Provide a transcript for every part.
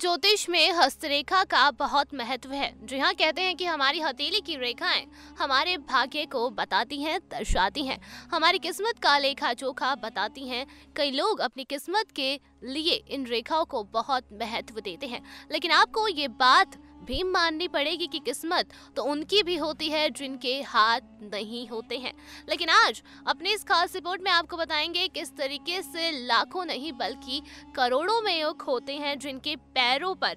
ज्योतिष में हस्तरेखा का बहुत महत्व है। जी हाँ कहते हैं कि हमारी हथेली की रेखाएँ हमारे भाग्य को बताती हैं, दर्शाती हैं। हमारी किस्मत का लेखा जोखा बताती हैं। कई लोग अपनी किस्मत के लिए इन रेखाओं को बहुत महत्व देते हैं। लेकिन आपको ये बात भी माननी पड़ेगी कि किस्मत तो उनकी भी होती है जिनके हाथ नहीं होते हैं। लेकिन आज अपने इस खास रिपोर्ट में आपको बताएँगे किस तरीके से लाखों नहीं बल्कि करोड़ों में योग होते हैं जिनके पैरों पर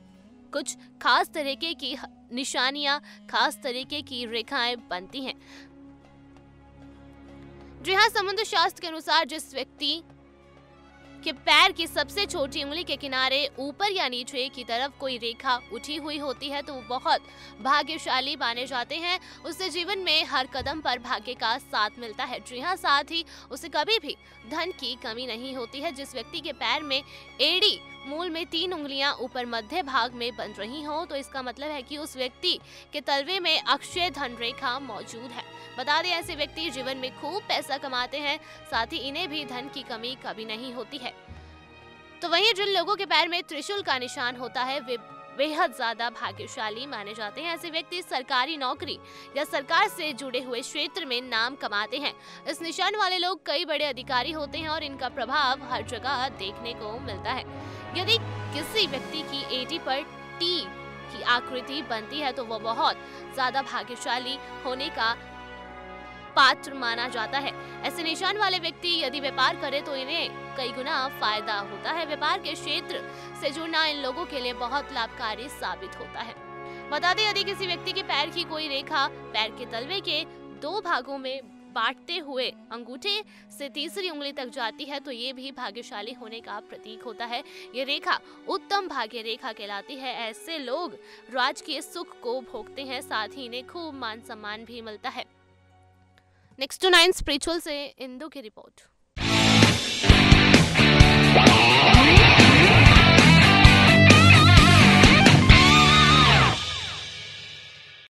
कुछ खास तरीके की निशानियाँ, खास तरीके की रेखाएँ बनती हैं। जी हाँ समुद्र शास्त्र के अनुसार जिस व्यक्ति कि पैर की सबसे छोटी उंगली के किनारे ऊपर या नीचे की तरफ़ कोई रेखा उठी हुई होती है तो वो बहुत भाग्यशाली माने जाते हैं। उससे जीवन में हर कदम पर भाग्य का साथ मिलता है। जी हाँ साथ ही उसे कभी भी धन की कमी नहीं होती है। जिस व्यक्ति के पैर में एड़ी मूल में तीन उंगलियाँ ऊपर मध्य भाग में बन रही हों तो इसका मतलब है कि उस व्यक्ति के तलवे में अक्षय धन रेखा मौजूद है। बता दें, ऐसे व्यक्ति जीवन में खूब पैसा कमाते हैं, साथ ही इन्हें भी धन की कमी कभी नहीं होती है। तो वहीं जिन लोगों के पैर में त्रिशूल का निशान होता है, वे बेहद ज़्यादा भाग्यशाली माने जाते हैं। ऐसे व्यक्ति सरकारी नौकरी या सरकार से जुड़े हुए क्षेत्र में नाम कमाते हैं। इस निशान वाले लोग कई बड़े अधिकारी होते हैं और इनका प्रभाव हर जगह देखने को मिलता है। यदि किसी व्यक्ति की एटी पर टी की आकृति बनती है तो वह बहुत ज़्यादा भाग्यशाली होने का पात्र माना जाता है। ऐसे निशान वाले व्यक्ति यदि व्यापार करे तो इन्हें कई गुना फ़ायदा होता है। व्यापार के क्षेत्र से जुड़ना इन लोगों के लिए बहुत लाभकारी साबित होता है। बता दें, यदि किसी व्यक्ति के पैर की कोई रेखा पैर के तलवे के दो भागों में बांटते हुए अंगूठे से तीसरी उंगली तक जाती है तो ये भी भाग्यशाली होने का प्रतीक होता है। ये रेखा उत्तम भाग्य रेखा कहलाती है। ऐसे लोग राज के सुख को भोगते हैं, साथ ही इन्हें खूब मान सम्मान भी मिलता है। नेक्स्ट टू नाइन स्पिरिचुअल से इंदू की रिपोर्ट